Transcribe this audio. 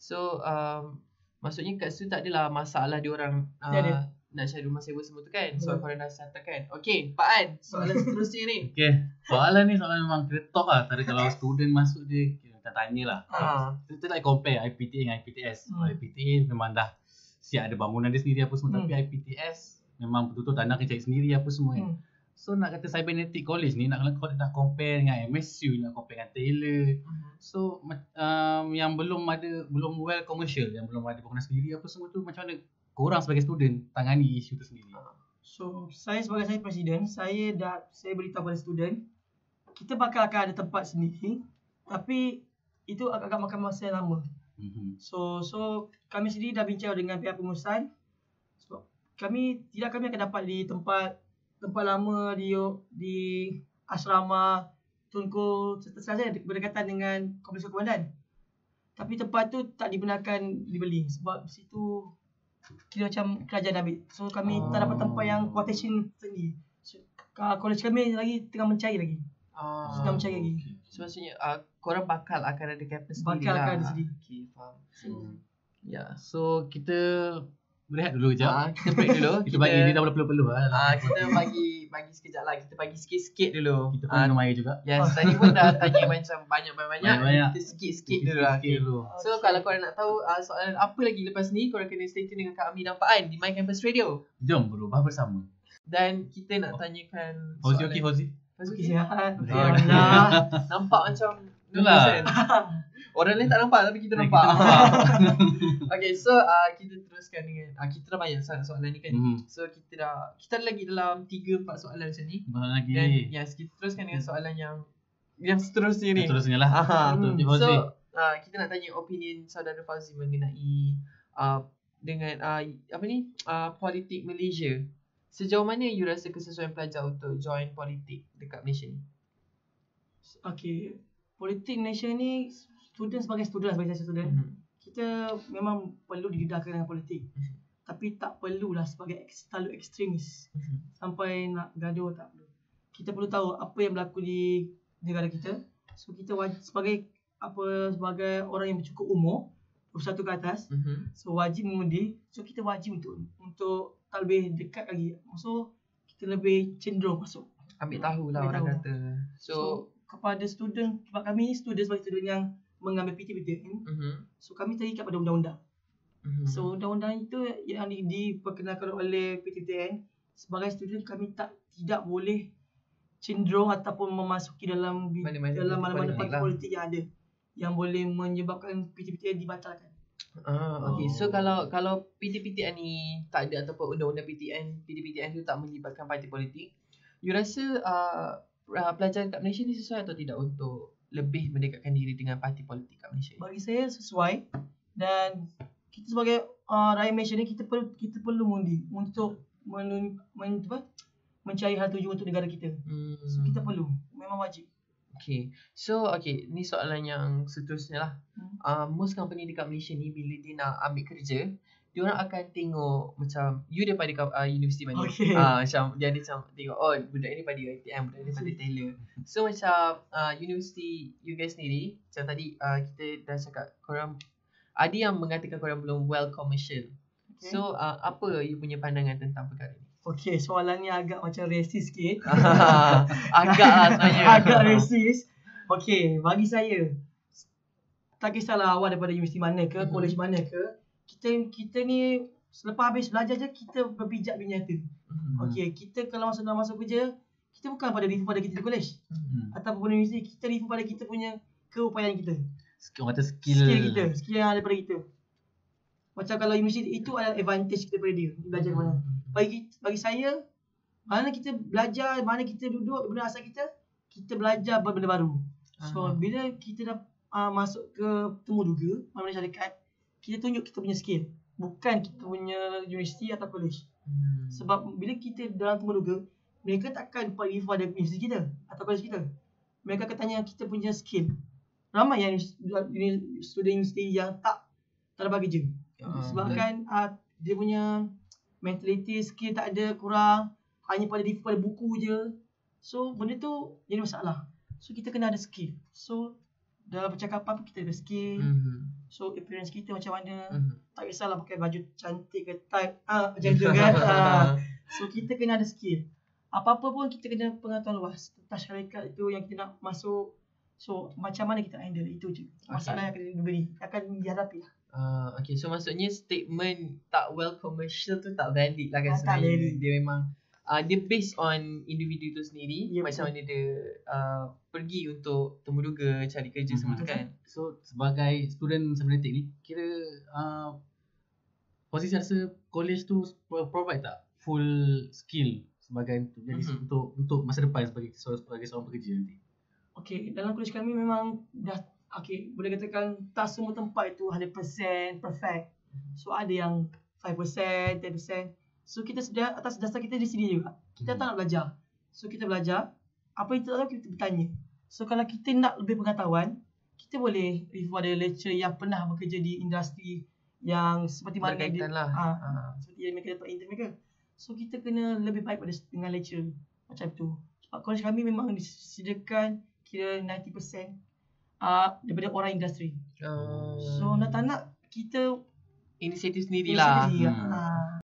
So um, maksudnya kat situ tak adalah masalah dia orang uh, nak cari rumah sewa semua tu kan. So Betul. korang dah settle kan. Okay Pak An soalan seterusnya ni. Okay, soalan ni soalan memang kita talk lah. Tadi kalau student masuk dia, kita tanya lah. Ah. Kita tak compare IPTA dengan IPTS. Hmm. IPTA memang dah siap ada bangunan dia sendiri apa semua. Hmm. Tapi IPTS memang betul-betul tanah kena cari sendiri apa semua kan. Hmm. So nak kata Cybernetic College ni nak kau nak compare dengan MSU, nak compare dengan Taylor. So ma- um, yang belum ada belum well commercial, yang belum ada bangunan sendiri apa semua tu macam mana korang sebagai student tangani isu tu sendiri? So saya sebagai saya presiden, saya dah saya beritahu pada student kita bakal akan ada tempat sendiri tapi itu agak-agak makan masa yang lama. Mhm. So so kami sendiri dah bincang dengan pihak pengurusan sebab kami tidak kami akan dapat di tempat tempat lama di di asrama Tunku serta saja berdekatan dengan kompleks komandan. Tapi tempat tu tak dibenarkan dibeli sebab situ kira macam kerajaan ambil. So kami oh. tak dapat tempat yang quotation sendiri. So, college kami lagi tengah mencari lagi. Ah. Sedang mencari lagi. So maksudnya uh, korang bakal akan ada campus sendiri Bakal lah. akan ada sendiri. Okay faham. Hmm. Ya. So kita berehat dulu kejap. Ah, kita break dulu. kita, bagi dia dah perlu-perlu lah. Ah, kita bagi bagi sekejap lah. Kita bagi sikit-sikit dulu. Kita pun Ah, minum air juga. Yes, tadi pun dah tanya macam banyak-banyak. Kita sikit-sikit dulu lah. Sikit Okay. dulu. So kalau korang nak tahu uh, soalan apa lagi lepas ni, korang kena stay tune dengan Kak Ami dan Pak An di My Campus Radio. Jom berubah bersama. Dan kita nak tanyakan Fauzi okey Fauzi? Fauzi Okey okey? sihat. Okey. Alhamdulillah. Nampak macam Itulah. Orang lain tak nampak tapi kita Kita nampak. nampak. okay, so uh, kita teruskan dengan uh, kita dah banyak soalan, soalan ni kan. Hmm. So kita dah kita lagi dalam 3 4 soalan macam ni. Mana lagi? Dan yes, kita teruskan dengan soalan yang yang seterusnya ni. Terusnya lah. Aha. Cik So, uh, kita nak tanya opinion saudara Fauzi mengenai uh, dengan uh, apa ni? Uh, politik Malaysia. Sejauh mana you rasa kesesuaian pelajar untuk join politik dekat Malaysia ni? Okey. Politik Malaysia ni student sebagai student sebagai saya student Mhm. kita memang perlu didedahkan dengan politik. Mhm. Tapi tak perlulah sebagai terlalu ekstremis Mhm. sampai nak gaduh tak perlu. Kita perlu tahu apa yang berlaku di negara kita. So kita wajib sebagai apa sebagai orang yang cukup umur 21 ke atas Mhm. so wajib mengundi. So kita wajib untuk untuk tak lebih dekat lagi. So kita lebih cenderung masuk. Ambil tahu lah Ambil orang tahu. kata. So, So, kepada student sebab kami student sebagai student yang mengambil PTPTN mhm. so kami terikat pada undang-undang. Mhm. So undang-undang itu yang di, diperkenalkan oleh PTTN sebagai student kami tak tidak boleh cenderung ataupun memasuki dalam Mana-mana dalam mana-mana politik parti lah. politik yang ada yang boleh menyebabkan PTPTN dibatalkan. Ah, okay. Oh. So kalau kalau PTPTN ni tak ada ataupun undang-undang PTN, PTPTN tu tak melibatkan parti politik, you rasa uh, uh, pelajar kat Malaysia ni sesuai atau tidak untuk lebih mendekatkan diri dengan parti politik kat Malaysia? Bagi saya sesuai dan kita sebagai uh, rakyat Malaysia ni kita perlu kita perlu mengundi untuk men, men, apa, mencari hal tuju untuk negara kita. Hmm. So kita perlu memang wajib. Okay. So okay, ni soalan yang seterusnya lah. Hmm. Uh, most company dekat Malaysia ni bila dia nak ambil kerja, dia orang akan tengok macam you daripada uh, universiti mana. Okay. Ah macam dia ada macam tengok oh budak ni pada ITM, budak ni pada Taylor. So macam uh, universiti you guys sendiri, macam tadi uh, kita dah cakap korang ada yang mengatakan korang belum well commercial. Okay. So uh, apa you punya pandangan tentang perkara ni? Okay, soalan ni agak macam racist sikit. Agak lah sebenarnya. agak racist. Okay, bagi saya tak kisahlah awak daripada universiti mana ke, Mhm. college mana ke, kita kita ni selepas habis belajar je kita berpijak dunia nyata. Mhm. Okay, kita kalau masa nak masuk kerja, kita bukan pada review pada kita di college Hmm. ataupun universiti, kita review pada kita punya keupayaan kita. Skill kata skill. Skill kita, skill yang ada pada kita. Macam kalau universiti itu adalah advantage kita daripada dia, belajar mana. Bagi bagi saya, mana kita belajar, mana kita duduk, benda asal kita, kita belajar benda baru. So Ah. bila kita dah uh, masuk ke temu duga, mana syarikat, kita tunjuk kita punya skill. Bukan kita punya universiti atau college. Hmm. Sebab bila kita dalam temu duga, mereka takkan dapat review pada universiti kita atau college kita. Mereka akan tanya kita punya skill. Ramai yang student universiti yang tak tak dapat kerja. Ah, Sebabkan uh, dia punya mentality skill tak ada kurang hanya pada review pada buku je. So benda tu jadi masalah. So kita kena ada skill. So dalam percakapan pun kita ada skill. Mhm. So appearance kita macam mana. Mhm. Tak kisahlah pakai baju cantik ke tight. Ah, macam tu kan. Ah. So kita kena ada skill. Apa-apa pun kita kena pengetahuan luas tentang syarikat itu yang kita nak masuk. So macam mana kita handle itu je. Masalah yang akan diberi akan dihadapi lah. Ah, okay, so maksudnya statement tak well commercial tu tak valid lah kan Ah, sebenarnya. Dia memang uh, dia based on individu tu sendiri Ya, macam betul. mana dia uh, pergi untuk temuduga cari kerja semua tu Mhm. kan. So sebagai student cybernetic ni kira uh, posisi rasa college tu pro- provide tak full skill sebagai untuk jadi Mhm. untuk untuk masa depan sebagai seorang sebagai seorang pekerja nanti. Okay, dalam kolej kami memang dah okay, boleh katakan tak semua tempat itu 100% perfect. So ada yang 5%, 10%. So kita sudah atas dasar kita di sini juga. Kita tak nak belajar. So kita belajar. Apa yang kita tahu kita bertanya. So kalau kita nak lebih pengetahuan, kita boleh review ada lecturer yang pernah bekerja di industri yang seperti mana Berkaitan lah. Ah, Ah. seperti yang mereka dapat intern mereka. So kita kena lebih baik pada dengan lecturer macam tu. Sebab college kami memang disediakan kira 90% uh, daripada orang industri. Uh, So nak tak nak kita inisiatif sendirilah. inisiatif sendiri. Hmm. Ah.